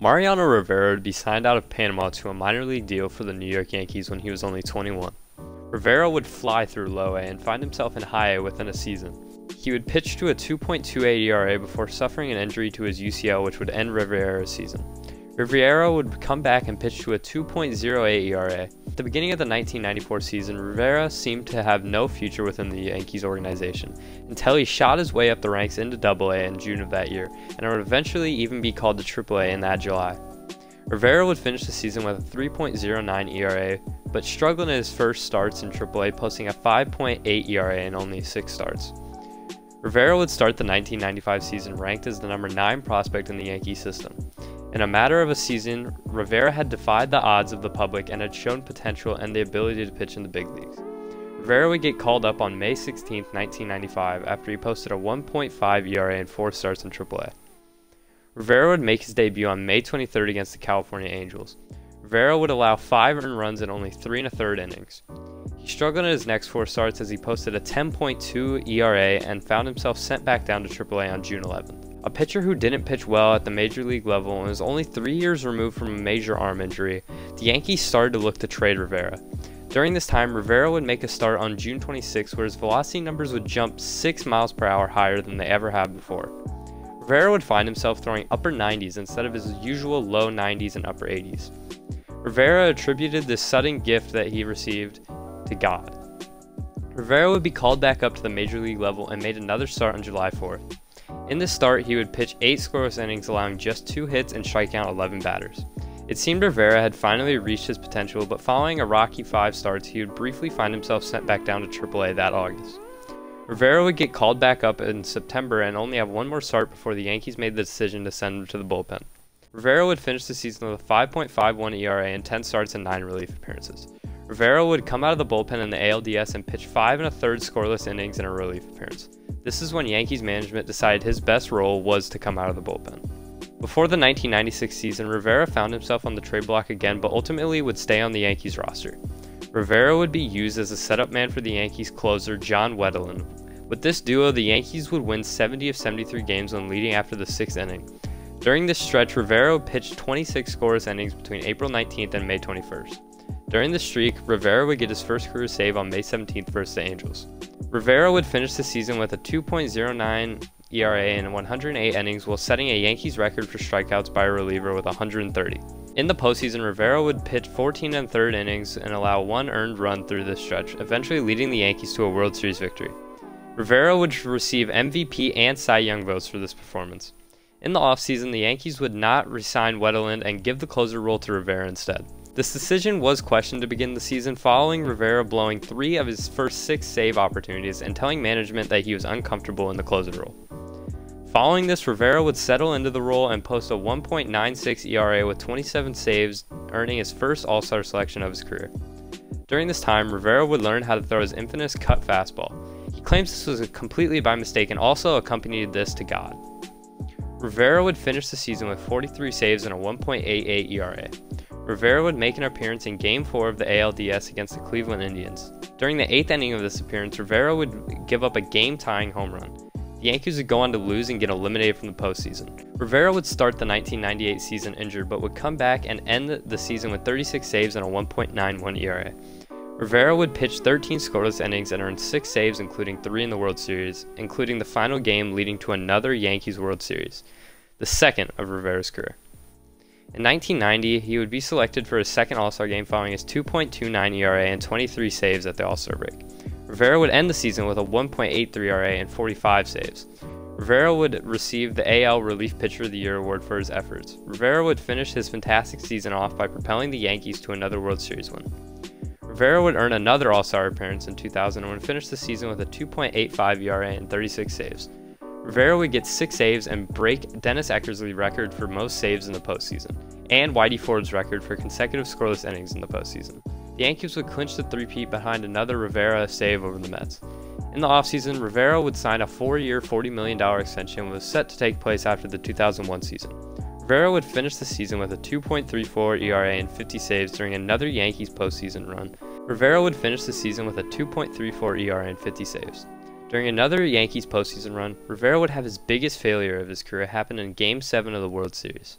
Mariano Rivera would be signed out of Panama to a minor league deal for the New York Yankees when he was only 21. Rivera would fly through low A and find himself in high A within a season. He would pitch to a 2.28 ERA before suffering an injury to his UCL which would end Rivera's season. Rivera would come back and pitch to a 2.08 ERA. At the beginning of the 1994 season, Rivera seemed to have no future within the Yankees organization until he shot his way up the ranks into AA in June of that year, and would eventually even be called to AAA in that July. Rivera would finish the season with a 3.09 ERA, but struggled in his first starts in AAA, posting a 5.8 ERA in only six starts. Rivera would start the 1995 season ranked as the number 9 prospect in the Yankee system. In a matter of a season, Rivera had defied the odds of the public and had shown potential and the ability to pitch in the big leagues. Rivera would get called up on May 16, 1995, after he posted a 1.5 ERA in four starts in AAA. Rivera would make his debut on May 23 against the California Angels. Rivera would allow five earned runs in only three and a third innings. He struggled in his next four starts as he posted a 10.2 ERA and found himself sent back down to AAA on June 11th. A pitcher who didn't pitch well at the major league level and was only three years removed from a major arm injury, the Yankees started to look to trade Rivera. During this time, Rivera would make a start on June 26 where his velocity numbers would jump 6 miles per hour higher than they ever had before. Rivera would find himself throwing upper 90s instead of his usual low 90s and upper 80s. Rivera attributed this sudden gift that he received to God. Rivera would be called back up to the major league level and made another start on July 4th. In this start, he would pitch 8 scoreless innings, allowing just 2 hits and strike out 11 batters. It seemed Rivera had finally reached his potential, but following a rocky 5 starts, he would briefly find himself sent back down to AAA that August. Rivera would get called back up in September and only have one more start before the Yankees made the decision to send him to the bullpen. Rivera would finish the season with a 5.51 ERA and 10 starts and 9 relief appearances. Rivera would come out of the bullpen in the ALDS and pitch five and a third scoreless innings in a relief appearance. This is when Yankees management decided his best role was to come out of the bullpen. Before the 1996 season, Rivera found himself on the trade block again, but ultimately would stay on the Yankees roster. Rivera would be used as a setup man for the Yankees closer John Wetteland. With this duo, the Yankees would win 70 of 73 games when leading after the sixth inning. During this stretch, Rivera pitched 26 scoreless innings between April 19th and May 21st. During the streak, Rivera would get his first career save on May 17th versus the Angels. Rivera would finish the season with a 2.09 ERA in 108 innings while setting a Yankees record for strikeouts by a reliever with 130. In the postseason, Rivera would pitch 14 and third innings and allow one earned run through this stretch, eventually leading the Yankees to a World Series victory. Rivera would receive MVP and Cy Young votes for this performance. In the offseason, the Yankees would not resign Wetteland and give the closer role to Rivera instead. This decision was questioned to begin the season following Rivera blowing three of his first six save opportunities and telling management that he was uncomfortable in the closer role. Following this, Rivera would settle into the role and post a 1.96 ERA with 27 saves, earning his first All Star selection of his career. During this time, Rivera would learn how to throw his infamous cut fastball. He claims this was a completely by mistake and also accompanied this to God. Rivera would finish the season with 43 saves and a 1.88 ERA. Rivera would make an appearance in Game 4 of the ALDS against the Cleveland Indians. During the eighth inning of this appearance, Rivera would give up a game tying home run. The Yankees would go on to lose and get eliminated from the postseason. Rivera would start the 1998 season injured, but would come back and end the season with 36 saves and a 1.91 ERA. Rivera would pitch 13 scoreless innings and earn 6 saves, including 3 in the World Series, including the final game leading to another Yankees World Series, the second of Rivera's career. In 1990, he would be selected for his second All Star game following his 2.29 ERA and 23 saves at the All Star break. Rivera would end the season with a 1.83 ERA and 45 saves. Rivera would receive the AL Relief Pitcher of the Year award for his efforts. Rivera would finish his fantastic season off by propelling the Yankees to another World Series win. Rivera would earn another All Star appearance in 2000 and would finish the season with a 2.85 ERA and 36 saves. Rivera would get six saves and break Dennis Eckersley's record for most saves in the postseason, and Whitey Ford's record for consecutive scoreless innings in the postseason. The Yankees would clinch the three-peat behind another Rivera save over the Mets. In the offseason, Rivera would sign a four-year, $40 million extension was set to take place after the 2001 season. Rivera would finish the season with a 2.34 ERA and 50 saves during another Yankees postseason run. Rivera would finish the season with a 2.34 ERA and 50 saves. During another Yankees postseason run, Rivera would have his biggest failure of his career happen in Game 7 of the World Series.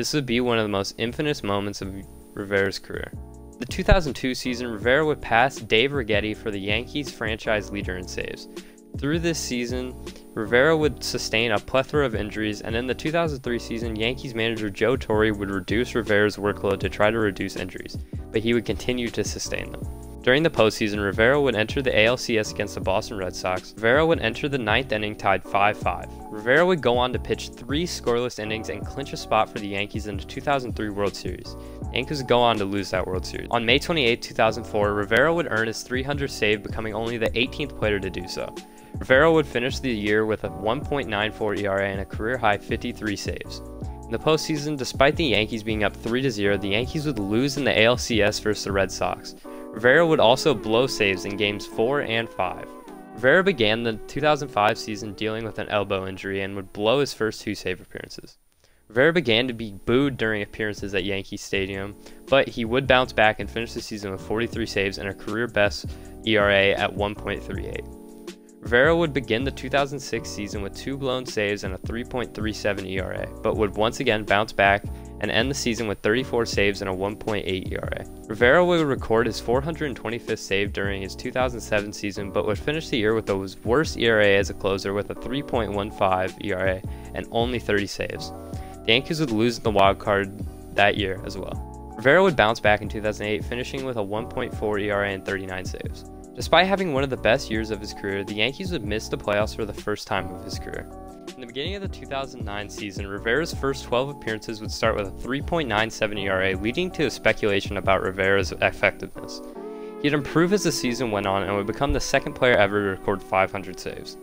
This would be one of the most infamous moments of Rivera's career. The 2002 season, Rivera would pass Dave Righetti for the Yankees franchise leader in saves. Through this season, Rivera would sustain a plethora of injuries, and in the 2003 season, Yankees manager Joe Torre would reduce Rivera's workload to try to reduce injuries, but he would continue to sustain them. During the postseason, Rivera would enter the ALCS against the Boston Red Sox. Rivera would enter the ninth inning tied 5 5. Rivera would go on to pitch three scoreless innings and clinch a spot for the Yankees in the 2003 World Series. Yankees go on to lose that World Series. On May 28, 2004, Rivera would earn his 300th save, becoming only the 18th player to do so. Rivera would finish the year with a 1.94 ERA and a career high 53 saves. In the postseason, despite the Yankees being up 3 0, the Yankees would lose in the ALCS versus the Red Sox. Rivera would also blow saves in games 4 and 5. Vera began the 2005 season dealing with an elbow injury and would blow his first two save appearances. Vera began to be booed during appearances at Yankee Stadium, but he would bounce back and finish the season with 43 saves and a career best ERA at 1.38. Vera would begin the 2006 season with two blown saves and a 3.37 ERA, but would once again bounce back and end the season with 34 saves and a 1.8 ERA. Rivera would record his 425th save during his 2007 season, but would finish the year with the worst ERA as a closer with a 3.15 ERA and only 30 saves. The Yankees would lose in the wild card that year as well. Rivera would bounce back in 2008, finishing with a 1.4 ERA and 39 saves. Despite having one of the best years of his career, the Yankees would miss the playoffs for the first time of his career. In the beginning of the 2009 season, Rivera's first 12 appearances would start with a 3.97 ERA, leading to speculation about Rivera's effectiveness. He'd improve as the season went on and would become the second player ever to record 500 saves.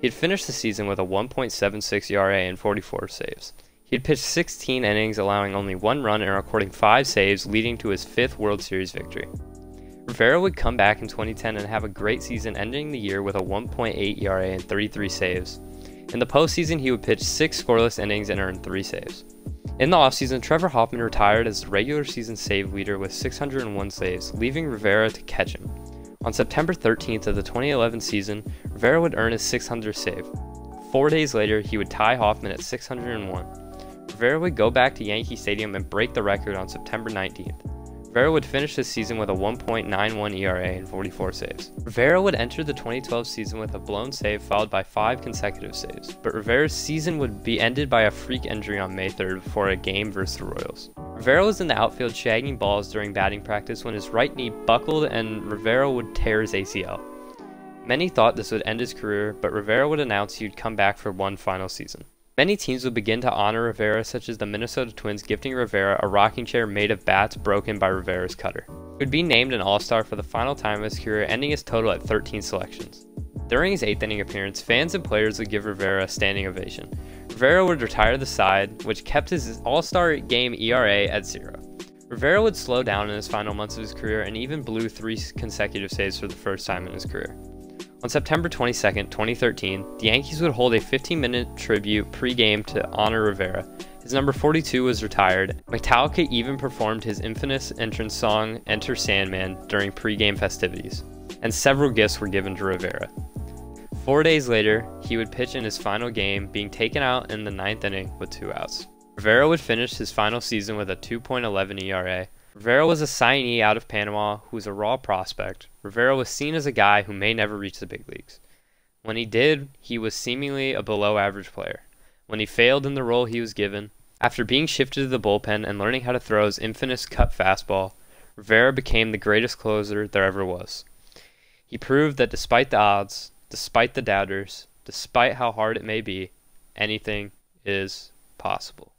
He'd finish the season with a 1.76 ERA and 44 saves. He'd pitched 16 innings, allowing only one run and recording five saves, leading to his fifth World Series victory. Rivera would come back in 2010 and have a great season, ending the year with a 1.8 ERA and 33 saves. In the postseason, he would pitch six scoreless innings and earn three saves. In the offseason, Trevor Hoffman retired as the regular season save leader with 601 saves, leaving Rivera to catch him. On September 13th of the 2011 season, Rivera would earn his 600th save. Four days later, he would tie Hoffman at 601. Rivera would go back to Yankee Stadium and break the record on September 19th. Rivera would finish the season with a 1.91 ERA and 44 saves. Rivera would enter the 2012 season with a blown save followed by five consecutive saves, but Rivera's season would be ended by a freak injury on May 3rd before a game versus the Royals. Rivera was in the outfield shagging balls during batting practice when his right knee buckled and Rivera would tear his ACL. Many thought this would end his career, but Rivera would announce he would come back for one final season. Many teams would begin to honor Rivera, such as the Minnesota Twins gifting Rivera a rocking chair made of bats broken by Rivera's cutter. He would be named an All Star for the final time of his career, ending his total at 13 selections. During his eighth inning appearance, fans and players would give Rivera a standing ovation. Rivera would retire the side, which kept his All Star game ERA at zero. Rivera would slow down in his final months of his career and even blew three consecutive saves for the first time in his career. On September 22, 2013, the Yankees would hold a 15 minute tribute pregame to honor Rivera. His number 42 was retired. Metallica even performed his infamous entrance song, Enter Sandman, during pregame festivities, and several gifts were given to Rivera. Four days later, he would pitch in his final game, being taken out in the ninth inning with two outs. Rivera would finish his final season with a 2.11 ERA, Rivera was a signee out of Panama who was a raw prospect. Rivera was seen as a guy who may never reach the big leagues. When he did, he was seemingly a below average player. When he failed in the role he was given, after being shifted to the bullpen and learning how to throw his infamous cut fastball, Rivera became the greatest closer there ever was. He proved that despite the odds, despite the doubters, despite how hard it may be, anything is possible.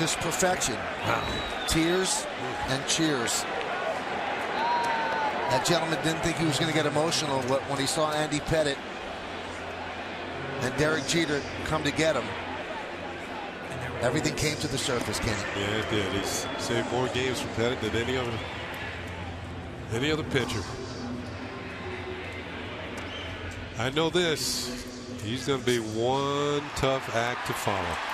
Just perfection. Tears and cheers. That gentleman didn't think he was going to get emotional when he saw Andy Pettitte and Derek Jeter come to get him. Everything came to the surface, Kenny. Yeah, it did. He's saved more games for Pettitte than any other any other pitcher. I know this. He's going to be one tough act to follow.